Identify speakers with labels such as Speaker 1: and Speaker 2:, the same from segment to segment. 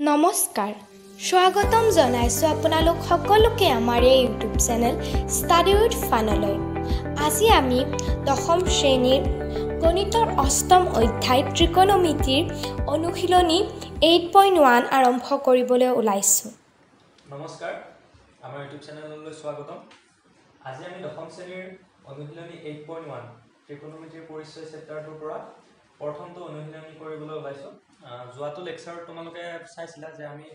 Speaker 1: নমস্কাৰ। স্বাগতম জনাইছোঁ আপোনালোক সকলোকে আমাৰ এই ইউটিউব চেনেল ষ্টাডি উইথ ফানলৈ আজি আমি দশম শ্ৰেণীৰ গণিতৰ অষ্টম অধ্যায় ত্ৰিকোণমিতিৰ অনুশীলনী এইট পইণ্ট ওৱান আৰম্ভ কৰিবলৈ ওলাইছোঁ।
Speaker 2: নমস্কাৰ আমাৰ ইউটিউব চেনেললৈ স্বাগতম। আজি আমি দশম শ্ৰেণীৰ অনুশীলনী এইট পইণ্ট ওৱান ত্ৰিকোণমিতিৰ পৰিচয় চেপ্টাৰটোৰ পৰা প্ৰথমটো অনুশীলনী কৰিবলৈ ওলাইছোঁ। যোৱাটো লেকচাৰত তোমালোকে চাইছিলা যে আমি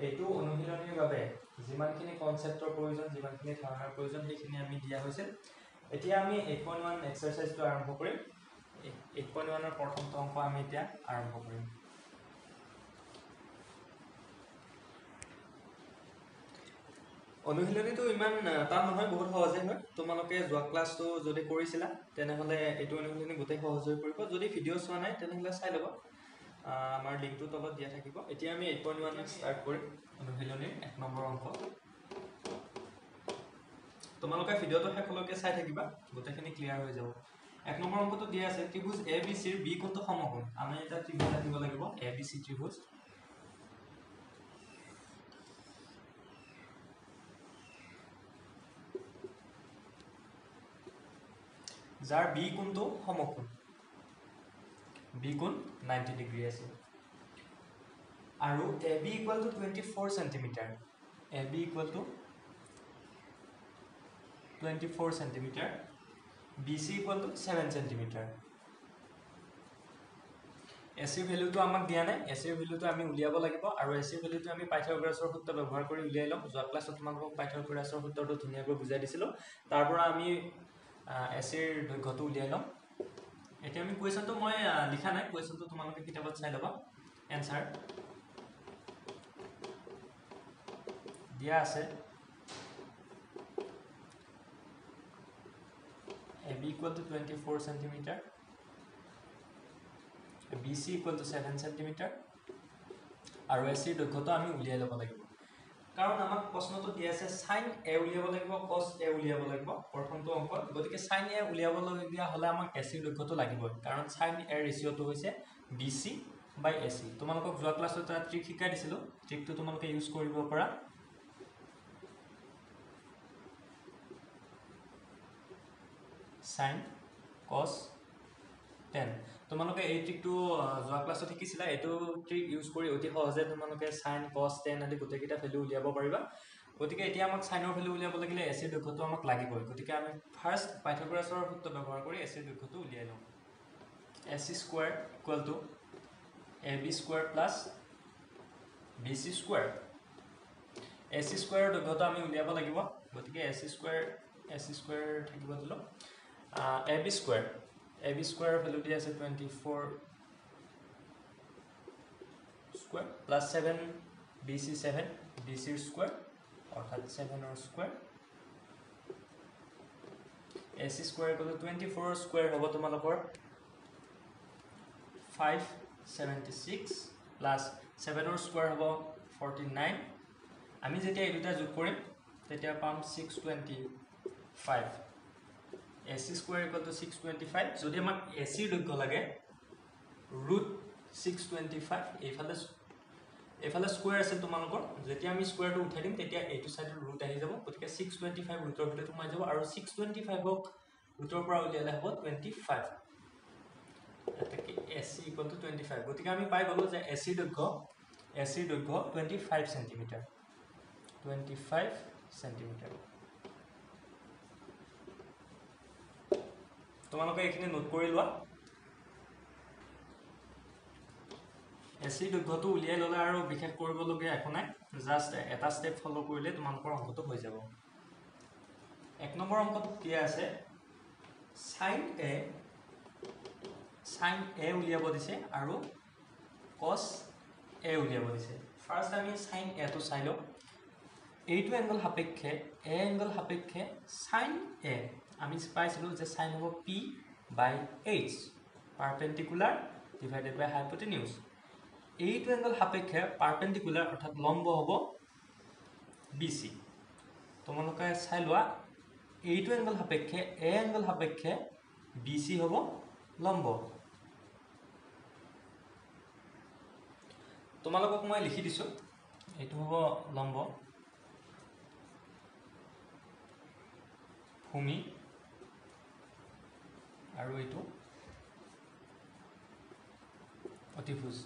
Speaker 2: এইটো অনুশীলনীৰ বাবে যিমানখিনি কনচেপ্টৰ প্ৰয়োজন যিমানখিনি ধাৰণাৰ প্ৰয়োজন সেইখিনি আমি দিয়া হৈছিল। এতিয়া আমি এইট পইণ্ট ওৱান এক্সাৰচাইজটো আৰম্ভ কৰিম। এইট পইণ্ট ওৱানৰ প্ৰথমটো অংক আমি এতিয়া আৰম্ভ কৰিম। অনুশীলনীটো ইমান টান নহয় বহুত সহজে হয়। তোমালোকে যোৱা ক্লাছটো যদি কৰিছিলা তেনেহ'লে এইটো অনুশীলনী গোটেই সহজ হৈ পৰিব। যদি ভিডিঅ' চোৱা নাই তেনেহ'লে চাই ল'বা। আমাৰ লিংকটো তলত দিয়া থাকিব। এতিয়া আমি এইট পইণ্ট ওৱান ষ্টাৰ্ট কৰিম অনুশীলনীৰ এক নম্বৰ অংক। তোমালোকে ভিডিঅ'টো শেষলৈকে চাই থাকিবা গোটেইখিনি ক্লিয়াৰ হৈ যাব। এক নম্বৰ অংকটো দিয়া আছে ত্ৰিভুজ এ বি চিৰ বি কোণটো সমকোণ? আমি এটা ত্ৰিভুজ আঁকিব লাগিব এ বি চি ত্ৰিভুজ। যাৰ বি কোণটো সমকোণ? বি কোণ নাইণ্টি ডিগ্ৰী আছে। আৰু A B equal to twenty four centimetre A B equal to twenty four centimetre B C equal to seven centimetre A চিৰ ভেলুটো আমাক দিয়া নাই। এ চিৰ ভেলুটো আমি উলিয়াব লাগিব আৰু এ চিৰ ভেলুটো আমি পাইথাগোৰাছৰ সূত্ৰ ব্যৱহাৰ কৰি উলিয়াই ল'ম। যোৱা ক্লাছত তোমালোকক পাইথাগোৰাছৰ সূত্ৰটো ধুনীয়াকৈ বুজাই দিছিলোঁ। তাৰ পৰা আমি এ চিৰ দৈৰ্ঘ্যটো উলিয়াই ল'ম। এতিয়া আমি কুৱেশ্যনটো মই লিখা নাই। কুৱেশ্যনটো তোমালোকে কিতাপত চাই ল'বা। এনচাৰ দিয়া আছে। A B equal to twenty four centimetre B C equal to seven centimetre আৰু এ চিৰ দৈৰ্ঘ্যটো আমি উলিয়াই ল'ব লাগিব। কাৰণ আমাক প্ৰশ্নটো দিয়া আছে চাইন এ উলিয়াব লাগিব কছ এ উলিয়াব লাগিব প্ৰথমটো অংকত। গতিকে চাইন এ উলিয়াবলগীয়া হ'লে আমাক এ চিৰ দৈৰ্ঘ্যটো লাগিবই। কাৰণ চাইন এৰ ৰেচিঅ'টো হৈছে B C by A C. তোমালোকক যোৱা ক্লাছত এটা ট্ৰিক শিকাই দিছিলোঁ। ট্ৰিকটো তোমালোকে ইউজ কৰিব পাৰা। চাইন কছ টেন। তোমালোকে এই ট্ৰিকটো যোৱা ক্লাছত শিকিছিলা এইটো ট্ৰিক ইউজ কৰি অতি সহজে তোমালোকে চাইন কছ টেন আদি গোটেইকেইটা ভেলু উলিয়াব পাৰিবা। গতিকে এতিয়া আমাক চাইনৰ ভেলু উলিয়াব লাগিলে এ চিৰ দৈৰ্ঘ্যটো আমাক লাগিবই। গতিকে আমি ফাৰ্ষ্ট পাইথাগোৰাছৰ সূত্ৰ ব্যৱহাৰ কৰি এ চিৰ দৈৰ্ঘ্যটো উলিয়াই লওঁ। A C square equal to A B square plus B C square A C স্কুৱাৰৰ দৈৰ্ঘ্যটো আমি উলিয়াব লাগিব। গতিকে A C square A C square থাকিব দিলোঁ A B square A B স্কুৱাৰৰ value দি আছে twenty four square plus seven B C seven B চিৰ স্কুৱাৰ অৰ্থাৎ ছেভেনৰ স্কুৱাৰ এ চি স্কুৱাৰ গ'লে টুৱেণ্টি ফ'ৰৰ স্কুৱাৰ হ'ব তোমালোকৰ ফাইভ ছেভেণ্টি ছিক্স প্লাছ ছেভেনৰ স্কুৱাৰ হ'ব ফৰ্টি নাইন আমি যেতিয়া এই দুটা যোগ কৰিম তেতিয়া পাম six twenty five A C square equal to six twenty five যদি আমাক এ চিৰ দৈৰ্ঘ্য লাগে ৰুট ছিক্স টুৱেণ্টি ফাইভ এইফালে এইফালে স্কুৱাৰ আছিল তোমালোকৰ যেতিয়া আমি স্কুৱাৰটো উঠাই দিম তেতিয়া এইটো ছাইডৰ ৰুট আহি যাব গতিকে ছিক্স টুৱেণ্টি ফাইভ ৰুটৰ ভিতৰত সোমাই যাব আৰু ছিক্স টুৱেণ্টি ফাইভক ৰুটৰ পৰা উলিয়ালে হ'ব twenty five. A C equal to twenty five গতিকে আমি পাই গ'লোঁ যে এ চিৰ দৈৰ্ঘ্য এ চিৰ দৈৰ্ঘ্য twenty five centimetre twenty five centimetre. তোমালোকে এইখিনি নোট কৰি লোৱা। এ চি দৈৰ্ঘ্যটো উলিয়াই ল'লে আৰু বিশেষ কৰিবলগীয়া একো নাই। জাষ্ট এটা ষ্টেপ ফ'ল' কৰিলে তোমালোকৰ অংকটো হৈ যাব। এক নম্বৰ অংকটো কি আছে? চাইন এ চাইন এ উলিয়াব দিছে আৰু কছ এ উলিয়াব দিছে। ফাৰ্ষ্ট আমি চাইন এটো চাই লওঁ। এইটো এংগল সাপেক্ষে এ এংগল সাপেক্ষে চাইন এ আমি পাইছিলোঁ যে চাইন হ'ব P by H perpendicular divided by hypotenuse এইটো এংগল সাপেক্ষে পাৰপেণ্ডিকুলাৰ অৰ্থাৎ লম্ব হ'ব বি চি তোমালোকে চাই লোৱা এইটো এংগল সাপেক্ষে এ এংগল সাপেক্ষে বি চি হ'ব লম্ব। তোমালোকক মই লিখি দিছোঁ এইটো হ'ব লম্ব। ভূমি আৰু এইটো? অতিভুজ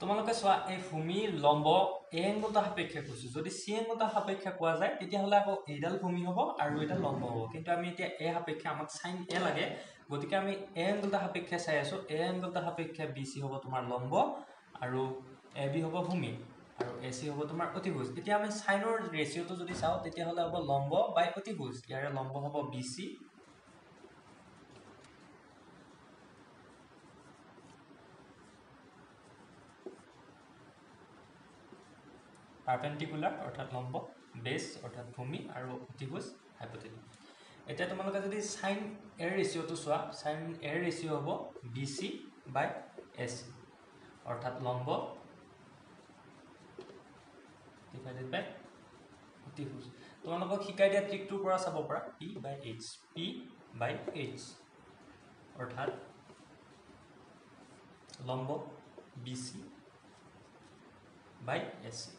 Speaker 2: তোমালোকে চোৱা এই ভূমি লম্ব এ এংগলটা সাপেক্ষে কৈছোঁ। যদি চি এংগলটা সাপেক্ষে কোৱা যায় তেতিয়াহ'লে আকৌ এইডাল ভূমি হ'ব আৰু এইডাল লম্ব হ'ব। কিন্তু আমি এতিয়া এ সাপেক্ষে আমাক চাইন এ লাগে। গতিকে আমি এ এংগলটা সাপেক্ষে চাই আছোঁ। এ এংগলটা সাপেক্ষে বি চি হ'ব তোমাৰ লম্ব আৰু এ বি হ'ব ভূমি আৰু এ চি হ'ব তোমাৰ অতিভুজ এতিয়া আমি চাইনৰ ৰেচিঅ'টো যদি চাওঁ তেতিয়াহ'লে হ'ব লম্ব বাই অতিভুজ ইয়াৰে লম্ব হ'ব বি চি। পাৰ্পেণ্ডিকুলাৰ অৰ্থাৎ লম্ব বেছ অৰ্থাৎ ভূমি আৰু অতিভুজ হাইপটেলি। এতিয়া তোমালোকে যদি চাইন এৰ ৰেচিঅ'টো চোৱা চাইন এৰ ৰেচিঅ' হ'ব B C by A C অৰ্থাৎ লম্ব ডিভাইডেড বাই অতিভুজ। তোমালোকক শিকাই দিয়া ট্ৰিকটোৰ পৰা চাব পাৰা P by H P by H অৰ্থাৎ লম্ব B C by A C.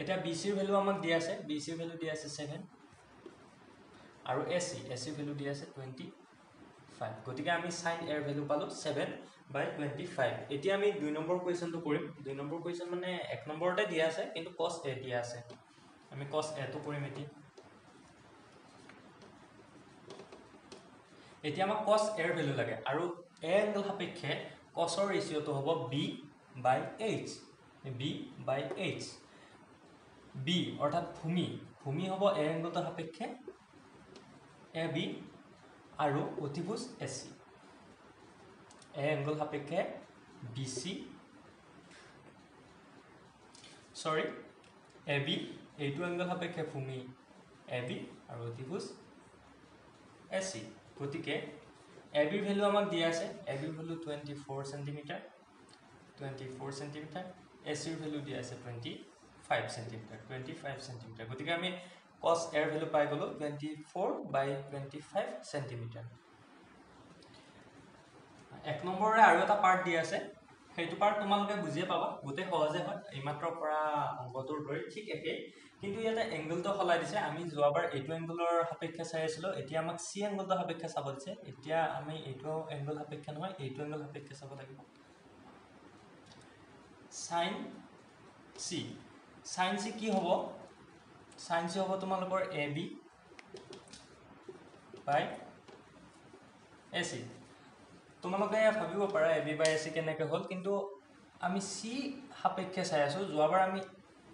Speaker 2: এতিয়া বি চিৰ ভেলু আমাক দিয়া আছে বি চিৰ ভেলু দিয়া আছে ছেভেন আৰু এ চি এ চিৰ ভেলু দিয়া আছে টুৱেণ্টি ফাইভ গতিকে আমি চাইন এৰ ভেলু পালোঁ ছেভেন বাই টুৱেণ্টি ফাইভ এতিয়া আমি দুই নম্বৰ কুৱেশ্যনটো কৰিম। দুই নম্বৰ কুৱেশ্যন মানে এক নম্বৰতে দিয়া আছে কিন্তু কছ এ দিয়া আছে। আমি কছ এটো কৰিম এতিয়া। এতিয়া আমাক কছ এৰ ভেলু লাগে আৰু এ এংগল সাপেক্ষে কছৰ ৰেচিঅ'টো হ'ব B by H B by H B অৰ্থাৎ ভূমি। ভূমি হ'ব এ এংগলটোৰ সাপেক্ষে এ বি আৰু অতিভুজ এ চি। এ এংগল সাপেক্ষে বি চি। চৰি এ বি এইটো এংগল সাপেক্ষে ভূমি এ বি আৰু অতিভুজ এ চি। গতিকে এ বিৰ ভেলু আমাক দিয়া আছে এ বিৰ value twenty four centimetre twenty four centimetre A চিৰ ভেলু দিয়া আছে twenty five centimetre twenty five centimetre গতিকে আমি কছ এৰ ভেলু পাই গ'লোঁ twenty four by twenty five centimetre এক নম্বৰৰে আৰু এটা পাৰ্ট দি আছে। সেইটো পাৰ্ট তোমালোকে বুজিয়ে পাবা। গোটেই সহজে হয়। এইমাত্ৰৰ পৰা অংকটোৰ দৰে ঠিক একেই। কিন্তু ইয়াতে এংগলটো সলাই দিছে। আমি যোৱাবাৰ এইটো এংগলৰ সাপেক্ষে চাই আছিলোঁ। এতিয়া আমাক চি এংগলটো সাপেক্ষে চাব দিছে। এতিয়া আমি এইটো এংগল সাপেক্ষে নহয় এইটো এংগল সাপেক্ষে চাব লাগিব। চাইন চি চাইন চি কি হ'ব? চাইন চি হ'ব তোমালোকৰ A B by A C তোমালোকে ভাবিব পাৰা এ বি বাই এ চি কেনেকৈ হ'ল কিন্তু আমি চি সাপেক্ষে চাই আছোঁ। যোৱাবাৰ আমি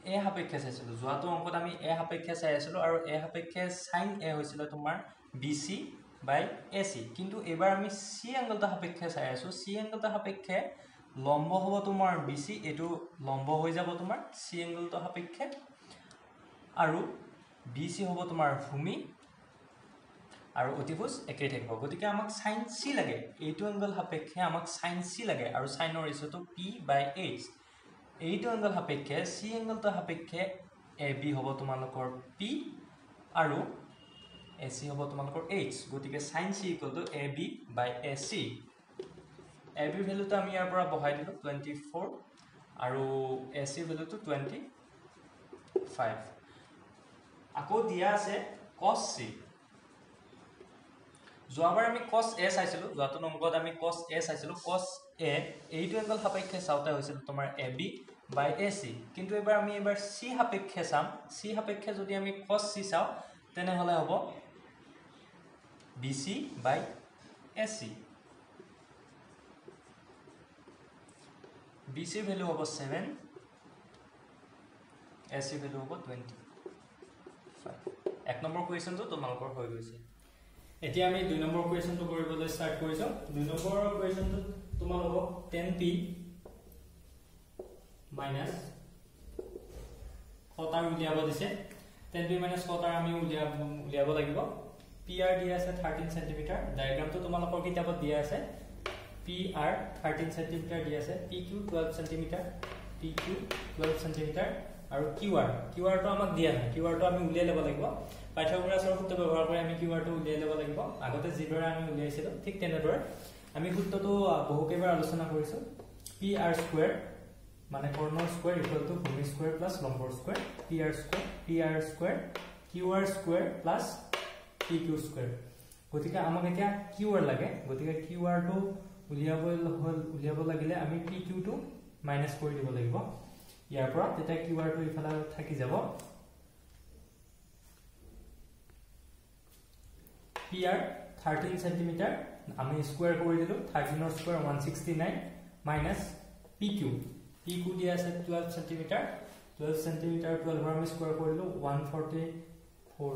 Speaker 2: এ সাপেক্ষে চাইছিলোঁ। যোৱাটো অংকত আমি এ সাপেক্ষে চাই আছিলোঁ আৰু এ সাপেক্ষে চাইন এ হৈছিলে তোমাৰ B C by A C কিন্তু এইবাৰ আমি চি এংগলটা সাপেক্ষে চাই আছোঁ। চি এংগলটা সাপেক্ষে লম্ব হ'ব তোমাৰ বি চি এইটো লম্ব হৈ যাব তোমাৰ চি এংগলটো সাপেক্ষে। আৰু বি চি হ'ব তোমাৰ ভূমি আৰু অতিভুজ একেই থাকিব। গতিকে আমাক চাইন চি লাগে। এইটো এংগল সাপেক্ষে আমাক চাইন চি লাগে আৰু চাইনৰ ৰেচিঅ'টো পি বাই এইচ এইটো এংগল সাপেক্ষে চি এংগলটো সাপেক্ষে এ বি হ'ব তোমালোকৰ পি আৰু এ চি হ'ব তোমালোকৰ এইচ গতিকে sine C equal to A B by A C A বিৰ ভেলুটো আমি ইয়াৰ পৰা বহাই দিলোঁ টুৱেণ্টি ফ'ৰ আৰু এ চিৰ ভেলুটো টুৱেণ্টি ফাইভ আকৌ দিয়া আছে কছ চি যোৱাবাৰ আমি কছ এ চাইছিলোঁ যোৱাটো নম্বৰত আমি কছ এ চাইছিলোঁ কছ এ এইটো এংগল সাপেক্ষে চাওঁতে হৈছিল তোমাৰ এ বি বাই এ চি কিন্তু এইবাৰ আমি এইবাৰ চি সাপেক্ষে চাম চি সাপেক্ষে যদি আমি কছ চি চাওঁ তেনেহ'লে হ'ব B C by A C চিৰ ভেলু হ'ব ছেভেন এ চিৰ ভেলু হ'ব টুৱেণ্টি ফাইভ এক নম্বৰ কুৱেশ্যনটো তোমালোকৰ হৈ গৈছে। এতিয়া আমি দুই নম্বৰ কুৱেশ্যনটো কৰিবলৈ ষ্টাৰ্ট কৰিছোঁ। দুই নম্বৰ কুৱেশ্যনটোত তোমালোকক টেন পি মাইনাছ কটাৰ উলিয়াব দিছে। টেন পি মাইনাছ কটাৰ আমি উলিয়াব উলিয়াব লাগিব। আৰ দিয়া আছে থাৰ্টিন চেণ্টিমিটাৰ ডায়েগ্ৰামটো তোমালোকৰ কিতাপত দিয়া আছে। পি আৰ থাৰ্টিন চেণ্টিমিটাৰ দিয়া আছে P Q twelve centimetre P Q twelve centimetre আৰু কিউ আৰ কিউ আৰটো আমাক দিয়া নাই কিউ আৰটো আমি উলিয়াই ল'ব লাগিব। পাইথাগোৰাছৰ সূত্ৰ ব্যৱহাৰ কৰি আমি কিউ আৰটো উলিয়াই ল'ব লাগিব। আগতে যিদৰে আমি উলিয়াইছিলোঁ ঠিক তেনেদৰে আমি সূত্ৰটো বহুকেইবাৰ আলোচনা কৰিছোঁ। পি আৰ স্কুৱেৰ মানে কৰ্ণৰ স্কুৱেৰ ইকুৱেল টু ভূমি square plus লম্বৰ square P R square P R square Q R square plus P Q square গতিকে আমাক এতিয়া কিউ আৰ লাগে গতিকে কিউ আৰটো উলিয়াব হ'ল উলিয়াব লাগিলে আমি পি কিউটো মাইনাছ কৰি দিব লাগিব। ইয়াৰ পৰা তেতিয়া কিউ আৰটো ইফালে থাকি যাব। পি আৰ থাৰ্টিন চেণ্টিমিটাৰ আমি স্কুৱেৰ কৰি দিলোঁ থাৰ্টিনৰ square one sixty nine minus P Q P Q দিয়া আছে টুৱেল্ভ চেণ্টিমিটাৰ টুৱেল্ভ চেণ্টিমিটাৰ টুৱেল্ভৰ আমি স্কুৱেৰ কৰিলোঁ one forty four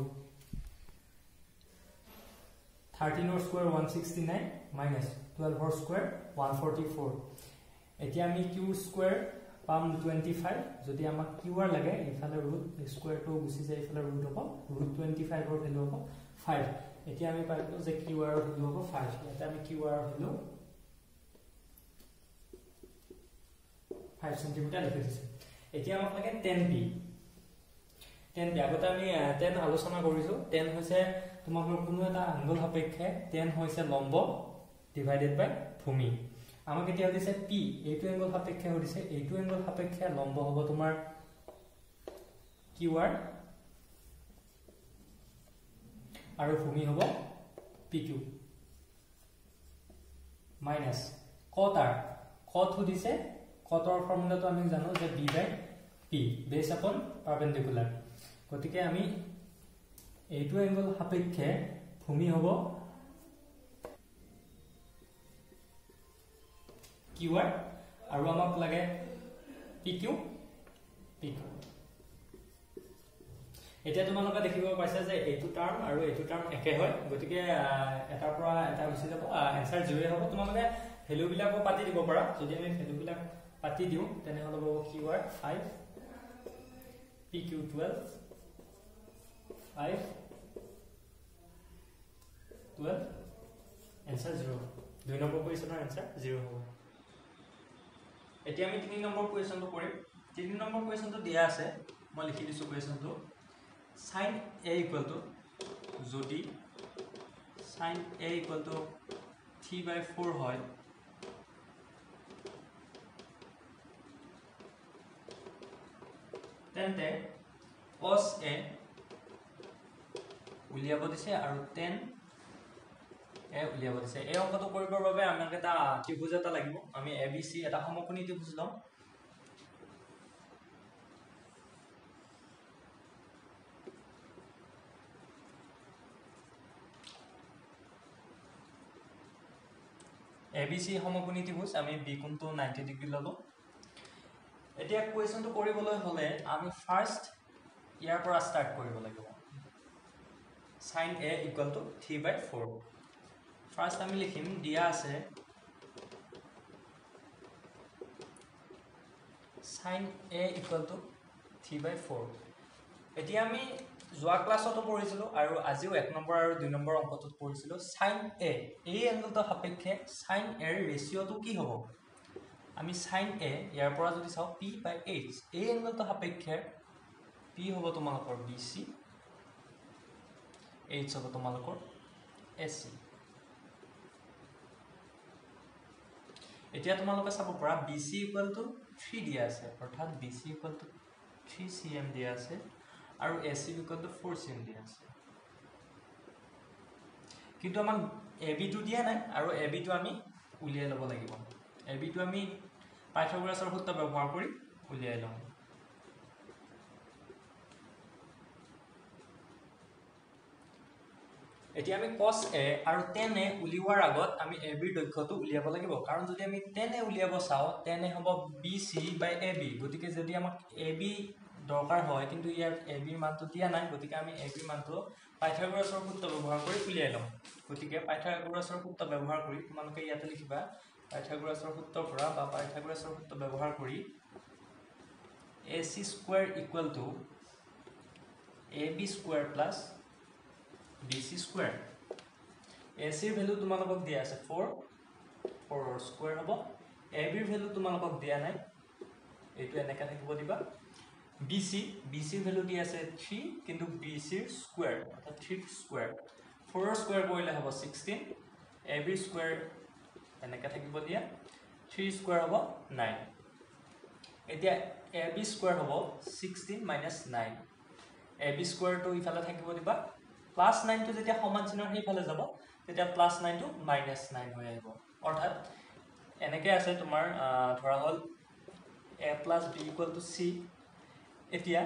Speaker 2: থাৰ্টিনৰ square one sixty nine minus টুৱেলভৰ square one forty four এতিয়া আমি কিউ স্কুৱেৰ পাম টুৱেণ্টি ফাইভ যদি আমাক কিউ আৰ লাগে ইফালে ৰুট স্কুৱেৰটো গুচি যায় ইফালে ৰুট হ'ব ৰুট টুৱেণ্টি ফাইভৰ ভেলু হ'ব ফাইভ এতিয়া আমি পাইছোঁ যে কিউ আৰৰ ভেলু হ'ব ফাইভ ইয়াতে আমি কিউ আৰৰ ভেলু ফাইভ চেণ্টিমিটাৰ লিখি দিছোঁ। এতিয়া আমাক লাগে টেন বি টেন বি আগতে আমি টেন আলোচনা কৰিছোঁ। টেন হৈছে তোমালোকৰ কোনো এটা আংগুল সাপেক্ষে টেন হৈছে লম্ব। ডিভাইডেড বাই ভূমি। আমাক এতিয়া সুধিছে পি এইটো এংগল সাপেক্ষে সুধিছে এইটো এংগল সাপেক্ষে লম্ব হ'ব তোমাৰ কিউ আৰ। আৰু ভূমি হ'ব P Q minus cot R cot সুধিছে কটৰ ফৰ্মুলাটো আমি জানো যে বি বাই পি বেছ আপন পাৰ্পেণ্ডিকুলাৰ গতিকে আমি এইটো এংগল সাপেক্ষে ভূমি হ'ব কিউ আৰ আৰু আমাক লাগে পি কিউ পি কিউ এতিয়া তোমালোকে দেখিব পাইছা যে এইটো টাৰ্ম আৰু এইটো টাৰ্ম একে হয় গতিকে এটাৰ পৰা এটা গুচি যাব এনচাৰ জিৰ'ই হ'ব তোমালোকে ভেলুবিলাকো পাতি দিব পাৰা। যদি আমি ভেলুবিলাক পাতি দিওঁ তেনেহ'লে হ'ব Q R five P Q twelve five twelve answer zero' দুই নম্বৰ কুৱেশ্যনৰ এনচাৰ জিৰ' হ'ব। এতিয়া আমি তিনি নম্বৰ কুৱেশ্যনটো কৰিম। তিনি নম্বৰ কুৱেশ্যনটো দিয়া আছে, মই লিখি দিছোঁ কুৱেশ্যনটো। চাইন এ ইকুৱেল টু যদি sine A equal to three by four হয়, তেন্তে কছ এ উলিয়াব দিছে আৰু টেন এ উলিয়াব দিছে। এই অংকটো কৰিবৰ বাবে আমাক এটা ত্ৰিভুজ এটা লাগিব। আমি এ বি চি এটা সমকোণী ত্ৰিভুজ ল'ম এ বি চি সমকোণী ত্ৰিভুজ আমি বি কোণটো নাইণ্টি ডিগ্ৰী ল'লোঁ। এতিয়া কুৱেশ্যনটো কৰিবলৈ হ'লে আমি ফাৰ্ষ্ট ইয়াৰ পৰা ষ্টাৰ্ট কৰিব লাগিব। Sine A equal to three by four first আমি লিখিম দিয়া আছে sine A equal to three by four এতিয়া আমি যোৱা ক্লাছতো পঢ়িছিলোঁ আৰু আজিও এক নম্বৰ আৰু দুই নম্বৰ অংকটোত পঢ়িছিলোঁ। চাইন এ এই এংগলটোৰ সাপেক্ষে চাইন এৰ ৰেচিঅ'টো কি হ'ব? আমি চাইন এ ইয়াৰ পৰা যদি চাওঁ পি বাই এইচ এই এংগলটোৰ সাপেক্ষে পি হ'ব তোমালোকৰ বি চি এইচ হ'ব তোমালোকৰ এ চি এতিয়া তোমালোকে চাব পাৰা B C equal to three দিয়া আছে অৰ্থাৎ B C equal to three C M দিয়া আছে আৰু A C equal to four C M দিয়া আছে। কিন্তু আমাক এ বিটো দিয়া নাই আৰু এ বিটো আমি উলিয়াই ল'ব লাগিব। এ বিটো আমি পাইথাগোৰাছৰ সূত্ৰ ব্যৱহাৰ কৰি উলিয়াই লওঁ এতিয়া আমি কছ এ আৰু টেন এ উলিওৱাৰ আগত আমি এ বিৰ দৈৰ্ঘ্যটো উলিয়াব লাগিব। কাৰণ যদি আমি টেন এ উলিয়াব চাওঁ টেন এ হ'ব B C by A B গতিকে যদি আমাক এ বি দৰকাৰ হয় কিন্তু ইয়াত এ বিৰ মানটো দিয়া নাই গতিকে আমি এ বিৰ মানটো পাইথাগোৰাছৰ সূত্ৰ ব্যৱহাৰ কৰি উলিয়াই ল'ম। গতিকে পাইথাগোৰাছৰ সূত্ৰ ব্যৱহাৰ কৰি তোমালোকে ইয়াতে লিখিবা পাইথাগোৰাছৰ সূত্ৰৰ পৰা বা পাইথাগোৰাছৰ সূত্ৰ ব্যৱহাৰ কৰি A C square equal to A B square plus square A চিৰ ভেলু তোমালোকক দিয়া আছে ফ'ৰ ফ'ৰৰ স্কুৱেৰ হ'ব। এ বিৰ ভেলু তোমালোকক দিয়া নাই। এইটো এনেকৈ থাকিব দিবা। বি চি বি চিৰ ভেলু দি আছে থ্ৰী কিন্তু বি চিৰ স্কুৱেৰ অৰ্থাৎ থ্ৰী স্কুৱেৰ ফ'ৰৰ স্কুৱেৰ কৰিলে হ'ব ছিক্সটিন এ বিৰ স্কুৱেৰ এনেকৈ থাকিব দিয়া। থ্ৰী স্কুৱেৰ হ'ব নাইন এতিয়া বি স্কুৱেৰ হ'ব sixteen minus nine A B স্কুৱেৰটো ইফালে থাকিব দিবা। প্লাছ নাইনটো যেতিয়া সমান চিনৰ সেইফালে যাব তেতিয়া প্লাছ নাইনটো মাইনাছ নাইন হৈ আহিব। অৰ্থাৎ এনেকৈ আছে তোমাৰ ধৰা হ'ল A plus B equal to C এতিয়া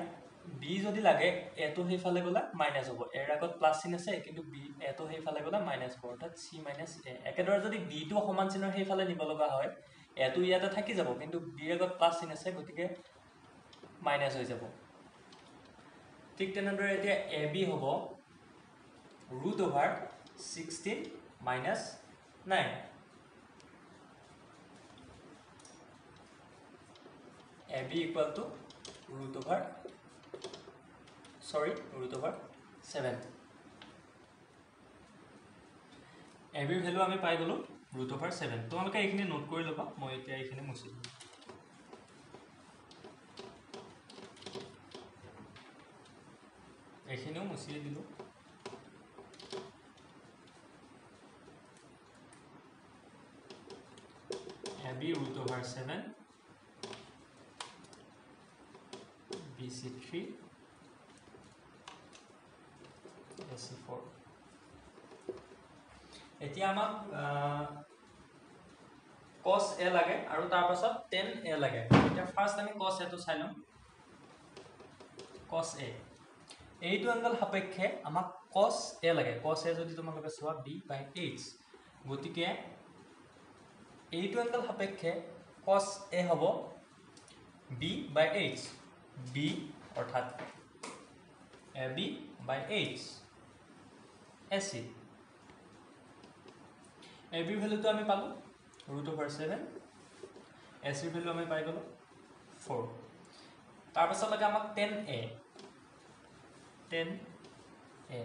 Speaker 2: বি যদি লাগে এটো সেইফালে গ'লে মাইনাছ হ'ব। এৰ আগত প্লাছ চিন আছে কিন্তু বি এটো সেইফালে গ'লে মাইনাছ হ'ব। অৰ্থাৎ চি মাইনাছ এ একেদৰে যদি বিটো সমান চিনৰ সেইফালে নিব লগা হয় এটো ইয়াতে থাকি যাব কিন্তু বিৰ আগত প্লাছ চিন আছে গতিকে মাইনাছ হৈ যাব। ঠিক তেনেদৰে এতিয়া এ বি হ'ব। Root over sixteen minus nine. A B equal to root over sorry root over seven A বিৰ ভেলু আমি পাই গ'লোঁ ৰুট অভাৰ ছেভেন তোমালোকে এইখিনি নোট কৰি ল'বা মই এতিয়া এইখিনি মুচি দিম। এইখিনিও মুচিয়ে দিলোঁ। A B root over seven B C three A C four এতিয়া আমাক কছ এ লাগে আৰু তাৰপাছত টেন এ লাগে। এতিয়া ফাৰ্ষ্ট আমি কছ এটো চাই ল'ম। কছ এ এইটো এংগল সাপেক্ষে আমাক কছ এ লাগে। কছ এ যদি তোমালোকে চোৱা বি বাই এইচ গতিকে এইটো এংগল সাপেক্ষে কছ এ হ'ব বি বাই এইচ বি অৰ্থাৎ A B by H A C A বিৰ ভেলুটো আমি পালোঁ ৰুট অভাৰ ছেভেন এ চিৰ ভেলু আমি পাই গ'লোঁ ফ'ৰ তাৰপাছত লাগে আমাক tan A tan A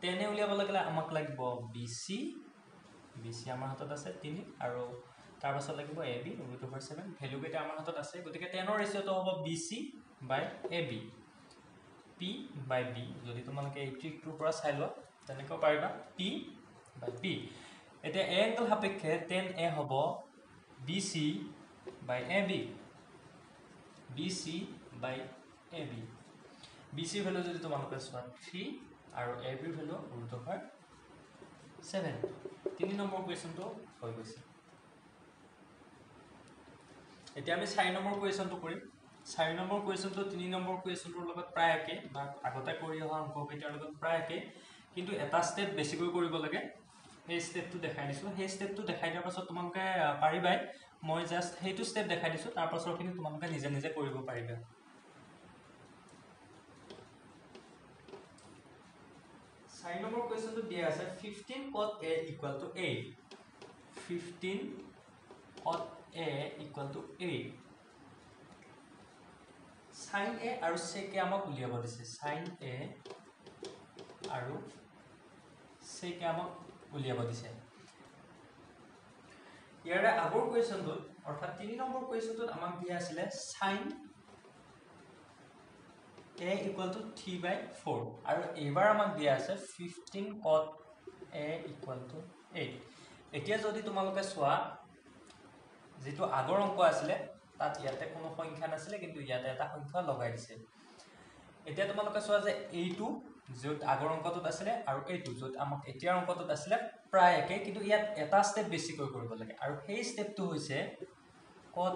Speaker 2: tan A উলিয়াব লাগিলে আমাক লাগিব বি চি বি চি আমাৰ হাতত আছে তিনি আৰু তাৰপাছত লাগিব A B root over seven ভেলুকেইটা আমাৰ হাতত আছে গতিকে টেনৰ ৰেচিঅ'টো হ'ব B C by A B P by B যদি তোমালোকে এই ট্ৰিকটোৰ পৰা চাই লোৱা তেনেকৈ পাৰিবা পি বাই পি এতিয়া এ এংগল সাপেক্ষে টেন এ হ'ব B C by A B B C by A B B চিৰ ভেলু যদি তোমালোকে চোৱা থ্ৰী আৰু এ বিৰ ভেলু ৰুট অভাৰ ছেভেন তিনি নম্বৰ কুৱেশ্যনটো হৈ গৈছে। এতিয়া আমি চাৰি নম্বৰ কুৱেশ্যনটো কৰিম। চাৰি নম্বৰ কুৱেশ্যনটো তিনি নম্বৰ কুৱেশ্যনটোৰ লগত প্ৰায় একে বা আগতে কৰি অহা অংককেইটাৰ লগত প্ৰায় একে কিন্তু এটা ষ্টেপ বেছিকৈ কৰিব লাগে। সেই ষ্টেপটো দেখাই দিছোঁ। সেই ষ্টেপটো দেখাই দিয়াৰ পাছত তোমালোকে পাৰিবাই। মই জাষ্ট সেইটো ষ্টেপ দেখাই দিছোঁ। তাৰ পাছৰখিনি তোমালোকে নিজে নিজে কৰিব পাৰিবা। চাৰি নম্বৰ কুৱেশ্যনটো দিয়া আছে। Fifteen cot A equal to eight fifteen cot A equal to eight sine A আৰু চেকে আমাক উলিয়াব দিছে। চাইন এ আৰু চেকে আমাক উলিয়াব দিছে। ইয়াৰে আগৰ কুৱেশ্যনটোত অৰ্থাৎ তিনি নম্বৰ কুৱেশ্যনটোত আমাক দিয়া আছিলে sine A equal to three by four আৰু এইবাৰ আমাক দিয়া আছে fifteen cot A equal to eight এতিয়া যদি তোমালোকে চোৱা যিটো আগৰ অংক আছিলে তাত ইয়াতে কোনো সংখ্যা নাছিলে কিন্তু ইয়াতে এটা সংখ্যা লগাই দিছে। এতিয়া তোমালোকে চোৱা যে এইটো য'ত আগৰ অংকটোত আছিলে আৰু এইটো য'ত আমাক এতিয়াৰ অংকটোত আছিলে প্ৰায় একে কিন্তু ইয়াত এটা ষ্টেপ বেছিকৈ কৰিব লাগে। আৰু সেই ষ্টেপটো হৈছে cot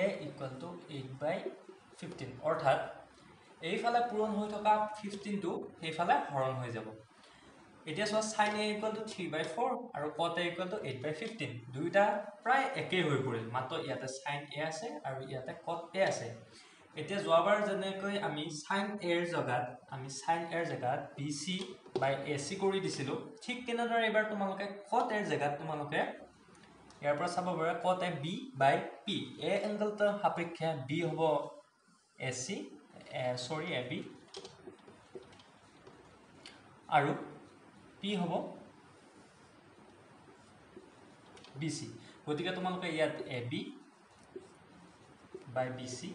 Speaker 2: A equal to eight by fifteen অৰ্থাৎ এইফালে পূৰণ হৈ থকা ফিফটিনটো সেইফালে হৰণ হৈ যাব। এতিয়া চোৱা sine A equal to three by four আৰু cot A equal to eight by fifteen দুয়োটা প্ৰায় একেই হৈ পৰিল। মাত্ৰ ইয়াতে চাইন এ আছে আৰু ইয়াতে কট এ আছে। এতিয়া যোৱাবাৰ যেনেকৈ আমি চাইন এৰ জেগাত আমি চাইন এৰ জেগাত B C by A C কৰি দিছিলোঁ ঠিক তেনেদৰে এইবাৰ তোমালোকে কট এৰ জেগাত তোমালোকে ইয়াৰ পৰা চাব পাৰা কট এ বি বাই পি এ এংগলটোৰ সাপেক্ষে বি হ'ব এ চি চৰি এ বি আৰু পি হ'ব বি চি গতিকে তোমালোকে ইয়াত A B by B C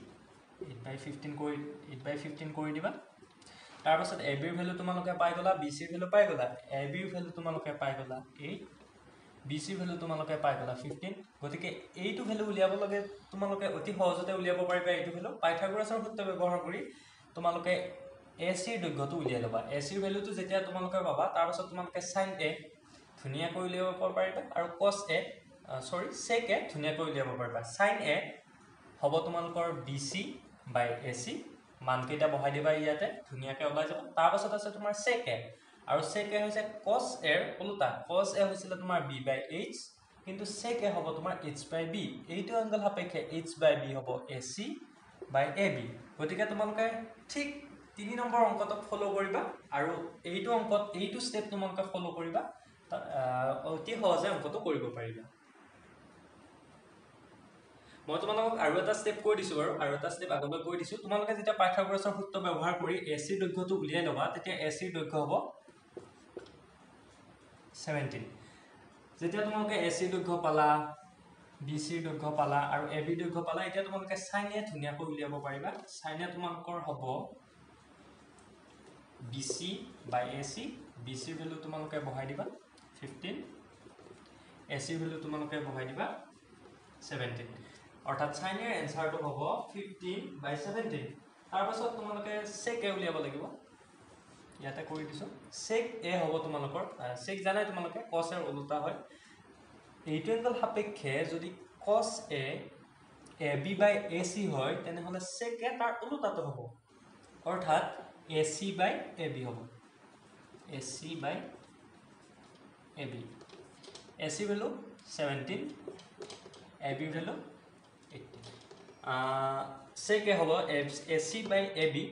Speaker 2: eight by fifteen কৰি এইট বাই ফিফটিন কৰি দিবা। তাৰপাছত এ বিৰ ভেলু তোমালোকে পাই গ'লা বি চিৰ ভেলু পাই গ'লা এ বিৰ ভেলু তোমালোকে পাই গ'লা এইট বি চিৰ ভেলু তোমালোকে পাই গ'লা ফিফটিন গতিকে এইটো ভেলু উলিয়াব লাগে তোমালোকে অতি সহজতে উলিয়াব পাৰিবা এইটো ভেলু পাইথাগোৰাছৰ সূত্ৰ ব্যৱহাৰ কৰি তোমালোকে এ চিৰ দৈৰ্ঘ্যটো উলিয়াই ল'বা। এ চিৰ ভেলুটো যেতিয়া তোমালোকে পাবা তাৰপাছত তোমালোকে চাইন এ ধুনীয়াকৈ উলিয়াব পাৰিবা আৰু কছ এ চৰি চেক এ ধুনীয়াকৈ উলিয়াব পাৰিবা। চাইন এ হ'ব তোমালোকৰ B C by A C মানকেইটা বহাই দিবা ইয়াতে ধুনীয়াকৈ ওলাই যাব। তাৰপাছত আছে তোমাৰ চেক এ আৰু চেক এ হৈছে কছ এৰ ওলোটা। কছ এ হৈছিলে তোমাৰ বি বাই এইচ কিন্তু চেক এ হ'ব তোমাৰ এইচ বাই বি এইটো এংগল সাপেক্ষে এইচ বাই বি হ'ব A C by A B গতিকে তোমালোকে ঠিক তিনি নম্বৰ অংকটোক ফ'ল' কৰিবা আৰু এইটো অংকত এইটো ষ্টেপ তোমালোকে ফ'ল' কৰিবা অতি সহজে অংকটো কৰিব পাৰিবা। মই তোমালোকক আৰু এটা ষ্টেপ কৈ দিছোঁ বাৰু আৰু এটা ষ্টেপ আগলৈ কৈ দিছোঁ। তোমালোকে যেতিয়া পাইথাগোৰাছৰ সূত্ৰ ব্যৱহাৰ কৰি এ চিৰ দৈৰ্ঘ্যটো উলিয়াই ল'বা তেতিয়া এ চিৰ দৈৰ্ঘ্য হ'ব ছেভেণ্টিন যেতিয়া তোমালোকে এ চিৰ দৈৰ্ঘ্য পালা বি চিৰ দৈৰ্ঘ্য পালা আৰু এ বিৰ দৈৰ্ঘ্য পালা এতিয়া তোমালোকে চাইনে ধুনীয়াকৈ উলিয়াব পাৰিবা। চাইনে তোমালোকৰ হ'ব B C by A C B চিৰ ভেলু তোমালোকে বহাই দিবা ফিফটিন এ চিৰ ভেলু তোমালোকে বহাই দিবা ছেভেণ্টিন অৰ্থাৎ চাইনেৰ এনচাৰটো হ'ব ফিফটিন বাই ছেভেণ্টিন তাৰপাছত তোমালোকে চেক এ উলিয়াব লাগিব। ইয়াতে কৰি দিছোঁ। চেক এ হ'ব তোমালোকৰ চেক জানাই তোমালোকে কছ এৰ ওলোটা হয়। এইটো এংগল সাপেক্ষে যদি কছ এ এ বি বাই এ চি হয় তেনেহ'লে চেক এ তাৰ ওলোটাটো হ'ব। অৰ্থাৎ A C by A B হ'ব। A C by A B A C value seventeen A B value eighteen sec হ'ব A C by A B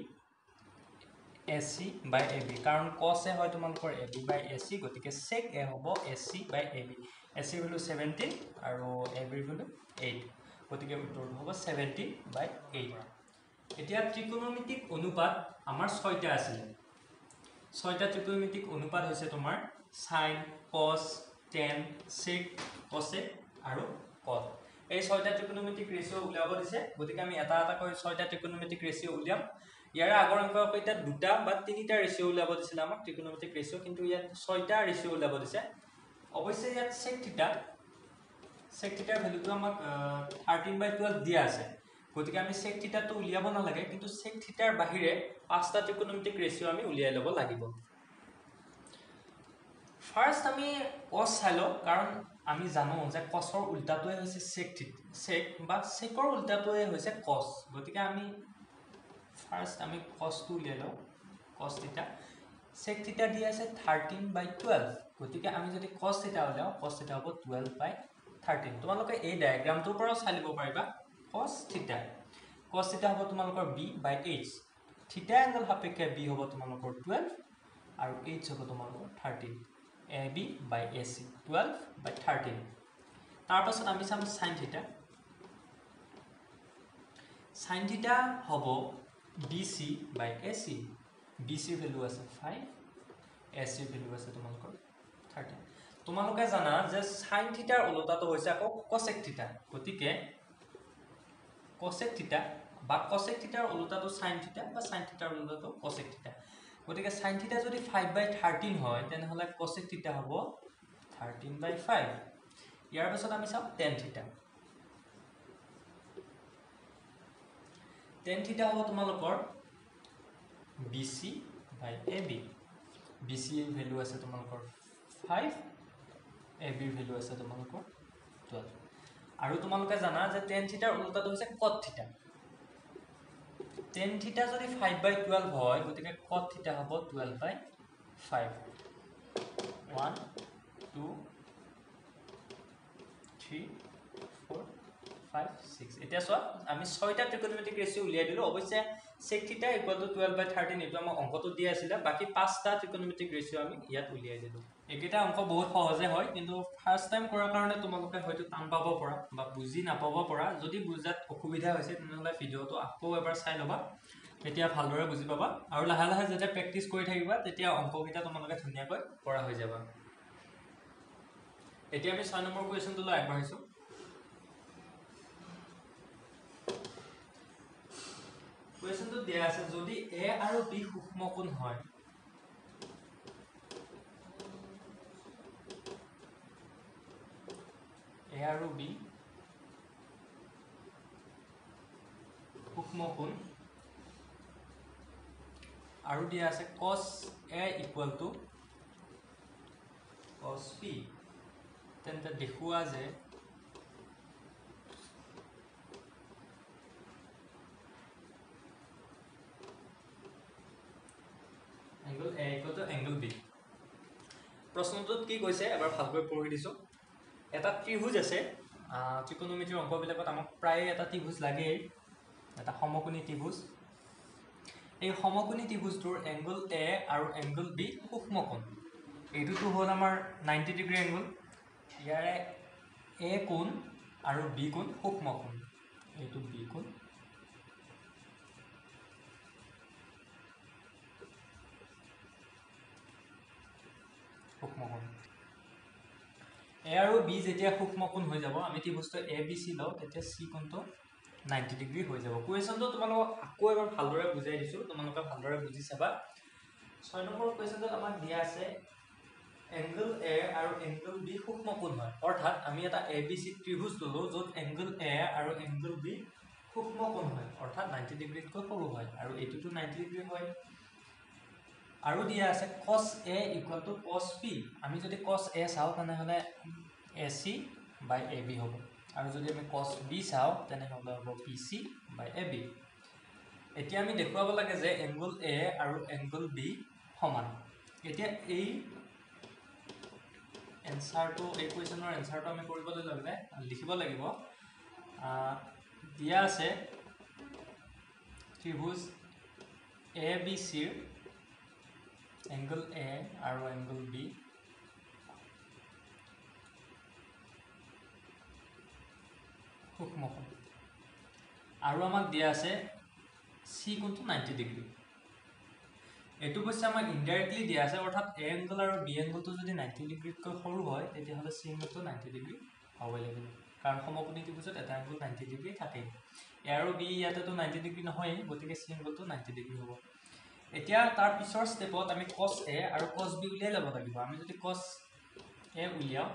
Speaker 2: A C by A B কাৰণ cos হয় তোমালোকৰ A B by A C গতিকে sec A হ'ব A C by A B A C value seventeen আৰু A বিৰ value eight গতিকে উত্তৰটো হ'ব ছেভেণ্টিন বাই এইট এতিয়া ত্ৰিকোণমিতিক অনুপাত আমাৰ ছয়টা আছিলে। ছয়টা ত্ৰিকোণমিতিক অনুপাত হৈছে তোমাৰ চাইন কছ টেন চেক কছে আৰু কট এই ছয়টা ত্ৰিকোণমিতিক ৰেচিঅ' উলিয়াব দিছে গতিকে আমি এটা এটাকৈ ছয়টা ত্ৰিকোণমিতিক ৰেচিঅ' উলিয়াম। ইয়াৰে আগৰ অংককেইটা দুটা বা তিনিটা ৰেচিঅ' উলিয়াব দিছিলে আমাক ত্ৰিকোণমিতিক ৰেচিঅ' কিন্তু ইয়াত ছয়টা ৰেচিঅ' উলিয়াব দিছে। অৱশ্যে ইয়াত চেক থিটা চেক থিটাৰ ভেলুটো আমাক থাৰ্টিন বাই টুৱেল্ভ দিয়া আছে। গতিকে আমি চেক থিটাটো উলিয়াব নালাগে কিন্তু চেক থিটাৰ বাহিৰে পাঁচটা ত্ৰিকোণমিতিক ৰেচিঅ' আমি উলিয়াই ল'ব লাগিব। ফাৰ্ষ্ট আমি কছ চাই লওঁ কাৰণ আমি জানো যে কছৰ উল্টাটোৱে হৈছে চেক থিট চেক বা চেকৰ উল্টাটোৱে হৈছে কছ গতিকে আমি ফাৰ্ষ্ট আমি কছটো উলিয়াই লওঁ কছ থিটা চেক থিটা দি আছে থাৰ্টিন বাই টুৱেল্ভ গতিকে আমি যদি কছ থিটা উলিয়াওঁ কছ থিটা হ'ব টুৱেল্ভ বাই থাৰ্টিন তোমালোকে এই ডায়েগ্ৰামটোৰ পৰাও চাই ল'ব পাৰিবা। কছ থিটা কছ থিটা হ'ব তোমালোকৰ B by H theta angle সাপেক্ষে বি হ'ব তোমালোকৰ টুৱেল্ভ আৰু এইচ হ'ব তোমালোকৰ thirteen A B by A C twelve by thirteen তাৰপাছত আমি চাম চাইন থিটা চাইন থিটা হ'ব এ চি বি চিৰ ভেলু আছে ফাইভ এ চিৰ ভেলু আছে তোমালোকৰ থাৰ্টিন তোমালোকে জানা যে চাইন থিটাৰ ওলোটাটো হৈছে আকৌ কচেক থিটা গতিকে কচেক থিটা বা কচেক থিটাৰ ওলোটাটো চাইন থিটা বা চাইন থিটাৰ ওলোটাটো কচেক থিটা গতিকে চাইন থিটা যদি ফাইভ বাই থাৰ্টিন হয় তেনেহ'লে কচেক থিটা হ'ব থাৰ্টিন বাই ফাইভ ইয়াৰ পাছত আমি চাওঁ টেন থিটা টেন থিটা হ'ব তোমালোকৰ B C by A B B চিৰ ভেলু আছে তোমালোকৰ ফাইভ এ বিৰ ভেলু আছে তোমালোকৰ টুৱেল্ভ আৰু তোমালোকে জানা যে টেন থিটাৰ ওলোটাটো হৈছে কট থিটা টেন থিটা যদি ফাইভ বাই টুৱেল্ভ হয় গতিকে কট থিটা হ'ব twelve by five one two three four five six এতিয়া চোৱা আমি ছয়টা ত্ৰিকোণমিতিক ৰেচিঅ' উলিয়াই দিলোঁ। অৱশ্যে sec theta equal to twelve by thirteen এইটো আমাক অংকটো দিয়া আছিলে। বাকী পাঁচটা ত্ৰিকোণমিতিক ৰেচিঅ' আমি ইয়াত উলিয়াই দিলোঁ। এইকেইটা অংক বহুত সহজে হয় কিন্তু ফাৰ্ষ্ট টাইম কৰাৰ কাৰণে তোমালোকে হয়তো টান পাব পৰা বা বুজি নাপাব পৰা। যদি বুজাত অসুবিধা হৈছে তেনেহ'লে ভিডিঅ'টো আকৌ এবাৰ চাই ল'বা তেতিয়া ভালদৰে বুজি পাবা। আৰু লাহে লাহে যেতিয়া প্ৰেক্টিচ কৰি থাকিবা তেতিয়া অংককেইটা তোমালোকে ধুনীয়াকৈ কৰা হৈ যাবা। এতিয়া আমি ছয় নম্বৰ কুৱেশ্যনটোলৈ আগবাঢ়িছোঁ। কুৱেশ্যনটো দিয়া আছে যদি এ আৰু বি সূক্ষ্ম কোণ হয় আৰু বি সূক্ষ্ম কোণ আৰু দিয়া আছে cos A equal to cos P তেন্তে দেখুওৱা যে angle A equal to angle B প্ৰশ্নটোত কি কৈছে? এবাৰ ভালকৈ পঢ়ি দিছোঁ। এটা ত্ৰিভুজ আছে ত্ৰিকোণমিতিৰ অংকবিলাকত আমাক প্ৰায়ে এটা ত্ৰিভুজ লাগেই এটা সমকোণী ত্ৰিভুজ। এই সমকোণী ত্ৰিভুজটোৰ এংগল এ আৰু এংগল বি সূক্ষ্ম কোণ এইটোতো হ'ল আমাৰ নাইণ্টি ডিগ্ৰী এংগল ইয়াৰে এ কোণ আৰু বি কোণ সূক্ষ্ম কোণ এইটো বি কোণ। এ আৰু বি যেতিয়া সূক্ষ্ম কোণ হৈ যাব আমি ত্ৰিভুজটো এ বি চি লওঁ তেতিয়া চি কোণটো নাইণ্টি ডিগ্ৰী হৈ যাব। কুৱেশ্যনটো তোমালোকক আকৌ এবাৰ ভালদৰে বুজাই দিছোঁ তোমালোকে ভালদৰে বুজি চাবা। ছয় নম্বৰ কুৱেশ্যনটোত আমাক দিয়া আছে এংগল এ আৰু এংগল বি সূক্ষ্ম কোণ হয়। অৰ্থাৎ আমি এটা এ বি চি ত্ৰিভুজ ল'লোঁ য'ত এংগল এ আৰু এংগল বি সূক্ষ্ম কোণ হয়। অৰ্থাৎ নাইণ্টি ডিগ্ৰীতকৈ সৰু হয়। আৰু এইটোতো নাইণ্টি ডিগ্ৰী হয়। আৰু দিয়া আছে cos A equal to cos P আমি যদি কছ এ চাওঁ তেনেহ'লে এ চি বাই এ বি হ'ব। আৰু যদি আমি কছ বি চাওঁ তেনেহ'লে হ'ব P C by A B এতিয়া আমি দেখুৱাব লাগে যে এংগল এ আৰু এংগল বি সমান। এতিয়া এই এনচাৰটো এই কুৱেশ্যনৰ এনচাৰটো আমি কৰিবলৈ ল'লে লিখিব লাগিব। দিয়া আছে ত্ৰিভুজ এ বি চিৰ এংগল এ আৰু এংগল বি সূক্ষ্ম কোণ আৰু আমাক দিয়া আছে চি কোণটো নাইণ্টি ডিগ্ৰী এইটো কৈছে আমাক ইনডাইৰেক্টলি দিয়া আছে অৰ্থাৎ এ এংগল আৰু বি এংগলটো যদি নাইণ্টি ডিগ্ৰীতকৈ সৰু হয় তেতিয়াহ'লে চি এংগলটো নাইণ্টি ডিগ্ৰী হ'বই লাগিব। কাৰণ সমকোণী ত্ৰিভুজত এটা এংগল নাইণ্টি ডিগ্ৰী থাকেই। এ আৰু বি ইয়াতেতো নাইণ্টি ডিগ্ৰী নহয়েই গতিকে চি এংগলটো নাইণ্টি ডিগ্ৰী হ'ব। এতিয়া তাৰ পিছৰ ষ্টেপত আমি কছ এ আৰু কছ বি উলিয়াই ল'ব লাগিব। আমি যদি কছ এ উলিয়াওঁ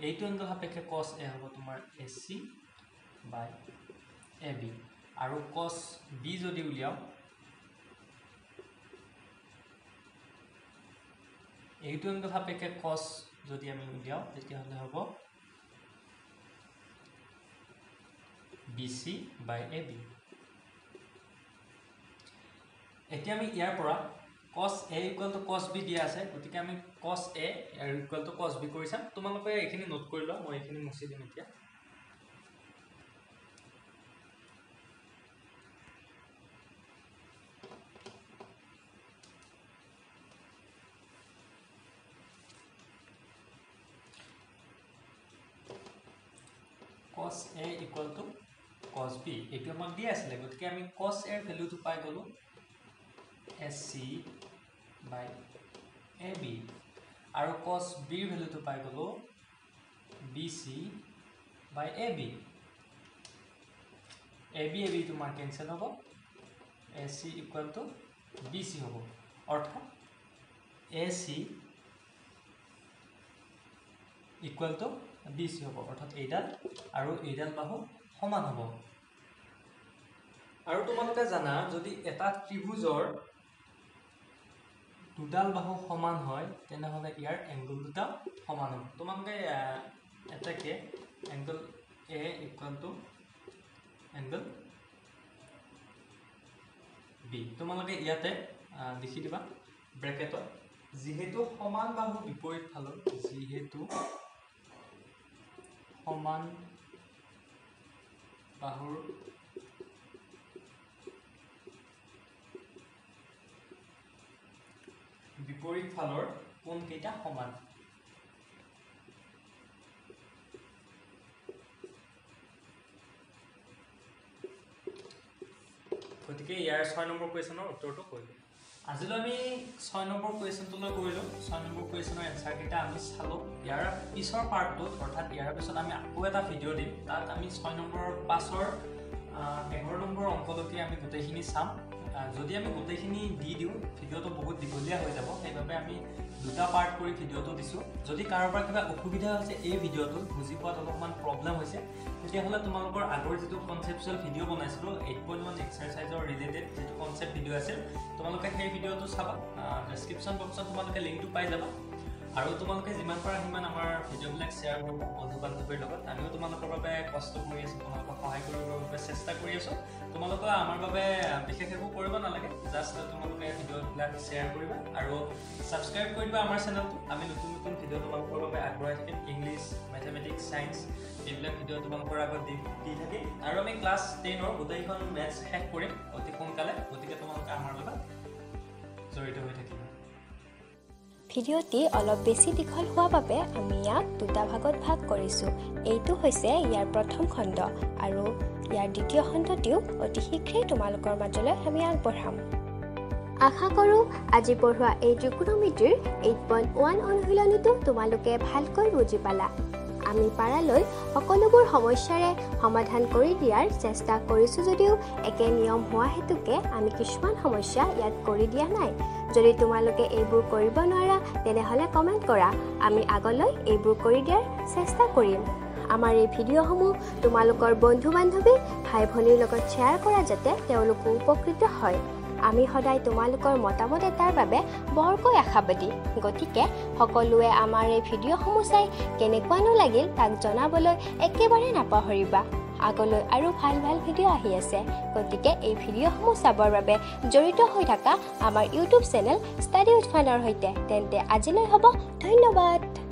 Speaker 2: এইটো এংগল সাপেক্ষে কছ এ হ'ব তোমাৰ এ চি বাই এ বি আৰু কছ বি যদি উলিয়াওঁ এইটো এংগল সাপেক্ষে কছ যদি আমি উলিয়াওঁ তেতিয়াহ'লে হ'ব B C by A B এতিয়া আমি ইয়াৰ পৰা cos A equal to cos B দিয়া আছে গতিকে আমি cos A equal to cos B কৰি চাম। তোমালোকে এইখিনি নোট কৰি লোৱা মই এইখিনি মুচি দিম এতিয়া। Cos A equal to cos B এইটো আমাক দিয়া আছিলে গতিকে আমি কছ এৰ ভেলুটো পাই গ'লোঁ। S C by A B আৰু কছ বিৰ ভেলুটো পাই গ'লোঁ B C by A B A B A B তোমাৰ কেঞ্চেল হ'ব A C equal to B C হ'ব অৰ্থাৎ A C equal to B C হ'ব অৰ্থাৎ এইডাল আৰু এইডাল বাহু সমান হ'ব। আৰু তোমালোকে জানা যদি এটা ত্ৰিভুজৰ দুডাল বাহু সমান হয় তেনেহ'লে ইয়াৰ এংগল দুটা সমান হ'ব। তোমালোকে এটাকে angle A equal to angle B তোমালোকে ইয়াতে লিখি দিবা ব্ৰেকেটত যিহেতু সমান বাহু বিপৰীত ফালৰ যিহেতু সমান বাহুৰ বিপৰীত ফালৰ কোণকেইটা সমান? গতিকে ইয়াৰ ছয় নম্বৰ কুৱেশ্যনৰ উত্তৰটো কৰিলোঁ আজিলৈ আমি ছয় নম্বৰ কুৱেশ্যনটোলৈ কৰিলোঁ ছয় নম্বৰ কুৱেশ্যনৰ এনচাৰকেইটা আমি চালোঁ। ইয়াৰ পিছৰ পাৰ্টটোত অৰ্থাৎ ইয়াৰ পিছত আমি আকৌ এটা ভিডিঅ' দিম। তাত আমি ছয় নম্বৰৰ পাছৰ এঘাৰ নম্বৰ অংকলৈকে আমি গোটেইখিনি চাম। যদি আমি গোটেইখিনি দি দিওঁ ভিডিঅ'টো বহুত দীঘলীয়া হৈ যাব সেইবাবে আমি দুটা পাৰ্ট কৰি ভিডিঅ'টো দিছোঁ। যদি কাৰোবাৰ কিবা অসুবিধা হৈছে এই ভিডিঅ'টো বুজি পোৱাত অলপমান প্ৰব্লেম হৈছে তেতিয়াহ'লে তোমালোকৰ আগৰ যিটো কনচেপচুৱেল ভিডিঅ' বনাইছিলোঁ এইট পইণ্ট ওৱান এক্সাৰচাইজৰ ৰিলেটেড যিটো কনচেপ্ট ভিডিঅ' আছিল তোমালোকে সেই ভিডিঅ'টো চাবা। ডেছক্ৰিপশ্যন বক্সত তোমালোকে লিংকটো পাই যাবা। আৰু তোমালোকে যিমান পাৰা সিমান আমাৰ ভিডিঅ'বিলাক শ্বেয়াৰ কৰিবা বন্ধু বান্ধৱীৰ লগত। আমিও তোমালোকৰ বাবে কষ্ট কৰি আছোঁ তোমালোকক সহায় কৰিবৰ বাবে চেষ্টা কৰি আছোঁ। তোমালোকে আমাৰ বাবে বিশেষ একো কৰিব নালাগে। জাষ্ট তোমালোকে ভিডিঅ'বিলাক শ্বেয়াৰ কৰিবা আৰু ছাবস্ক্ৰাইব কৰি দিবা আমাৰ চেনেলটো আমি নতুন নতুন ভিডিঅ' তোমালোকৰ বাবে আগবঢ়াই থাকিম। ইংলিছ মেথমেটিক্স ছায়েন্স এইবিলাক ভিডিঅ' তোমালোকৰ আগত দি দি থাকিম। আৰু আমি ক্লাছ টেনৰ গোটেইখন মেথছ শেষ কৰিম অতি সোনকালে। গতিকে তোমালোকে আমাৰ লগত জড়িত হৈ থাকিবা।
Speaker 1: ভিডিঅ'টি অলপ বেছি দীঘল হোৱা বাবে আমি ইয়াক দুটা ভাগত ভাগ কৰিছোঁ। এইটো হৈছে ইয়াৰ প্ৰথম খণ্ড আৰু ইয়াৰ দ্বিতীয় খণ্ডটিও অতি শীঘ্ৰেই তোমালোকৰ মাজলৈ আমি আগবঢ়াম। আশা কৰোঁ আজি পঢ়োৱা এই ত্ৰিকোণমিতিৰ এইট পইণ্ট ওৱান অনুশীলনীটো তোমালোকে ভালকৈ বুজি পালা। আমি পাৰালৈ সকলোবোৰ সমস্যাৰে সমাধান কৰি দিয়াৰ চেষ্টা কৰিছোঁ যদিও একে নিয়ম হোৱা হেতুকে আমি কিছুমান সমস্যা ইয়াত কৰি দিয়া নাই। যদি তোমালোকে এইবোৰ কৰিব নোৱাৰা তেনেহ'লে কমেণ্ট কৰা। আমি আগলৈ এইবোৰ কৰি দিয়াৰ চেষ্টা কৰিম। আমাৰ এই ভিডিঅ'সমূহ তোমালোকৰ বন্ধু বান্ধৱী ভাই ভনীৰ লগত শ্বেয়াৰ কৰা যাতে তেওঁলোকো উপকৃত হয়। আমি সদায় তোমালোকৰ মতামত এটাৰ বাবে বৰকৈ আশাবাদী। গতিকে সকলোৱে আমাৰ এই ভিডিঅ'সমূহ চাই কেনেকুৱানো লাগিল তাক জনাবলৈ একেবাৰে নাপাহৰিবা। আগলৈ আৰু ভাল ভাল ভিডিঅ' আহি আছে। গতিকে এই ভিডিঅ'সমূহ চাবৰ বাবে জড়িত হৈ থকা আমাৰ ইউটিউব চেনেল ষ্টাডি উইথ ফানৰ সৈতে। তেন্তে আজিলৈ হ'ব ধন্যবাদ!